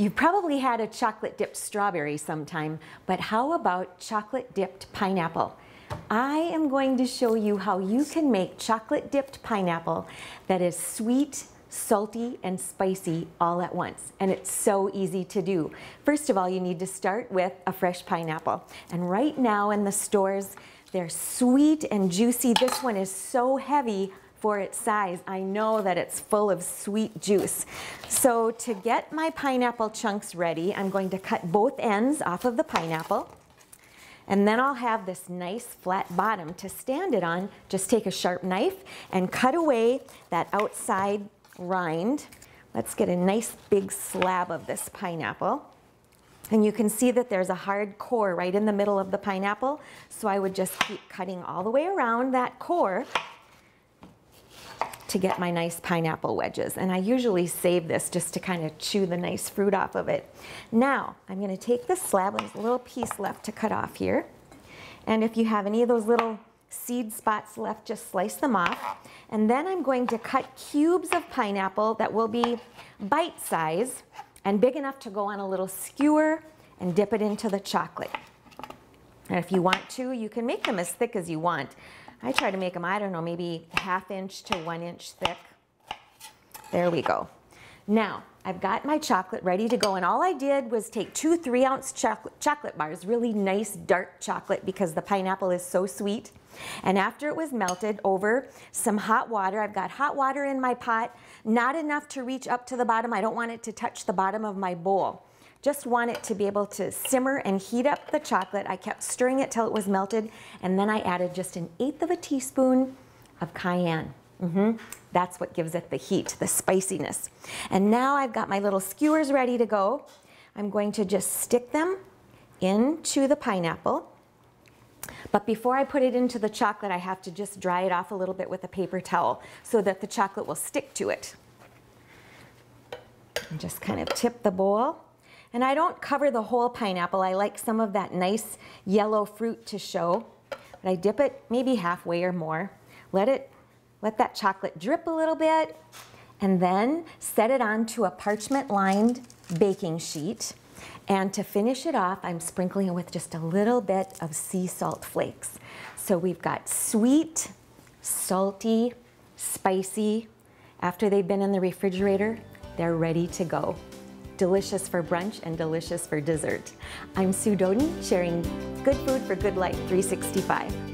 You've probably had a chocolate dipped strawberry sometime, but how about chocolate dipped pineapple? I am going to show you how you can make chocolate dipped pineapple that is sweet, salty, and spicy all at once. And it's so easy to do. First of all, you need to start with a fresh pineapple. And right now in the stores, they're sweet and juicy. This one is so heavy, for its size. I know that it's full of sweet juice. So to get my pineapple chunks ready, I'm going to cut both ends off of the pineapple. And then I'll have this nice flat bottom to stand it on. Just take a sharp knife and cut away that outside rind. Let's get a nice big slab of this pineapple. And you can see that there's a hard core right in the middle of the pineapple. So I would just keep cutting all the way around that core to get my nice pineapple wedges. And I usually save this just to kind of chew the nice fruit off of it. Now, I'm gonna take this slab, there's a little piece left to cut off here. And if you have any of those little seed spots left, just slice them off. And then I'm going to cut cubes of pineapple that will be bite size and big enough to go on a little skewer and dip it into the chocolate. And if you want to, you can make them as thick as you want. I try to make them, I don't know, maybe half inch to one inch thick. There we go. Now, I've got my chocolate ready to go and all I did was take two three ounce chocolate, chocolate bars, really nice dark chocolate because the pineapple is so sweet. And after it was melted over some hot water, I've got hot water in my pot, not enough to reach up to the bottom. I don't want it to touch the bottom of my bowl. Just want it to be able to simmer and heat up the chocolate. I kept stirring it till it was melted, and then I added just an eighth of a teaspoon of cayenne. Mm -hmm. That's what gives it the heat, the spiciness. And now I've got my little skewers ready to go. I'm going to just stick them into the pineapple. But before I put it into the chocolate, I have to just dry it off a little bit with a paper towel so that the chocolate will stick to it. And just kind of tip the bowl. And I don't cover the whole pineapple. I like some of that nice yellow fruit to show. But I dip it maybe halfway or more. Let it, let that chocolate drip a little bit and then set it onto a parchment lined baking sheet. And to finish it off, I'm sprinkling it with just a little bit of sea salt flakes. So we've got sweet, salty, spicy. After they've been in the refrigerator, they're ready to go delicious for brunch and delicious for dessert. I'm Sue Doeden, sharing good food for good life 365.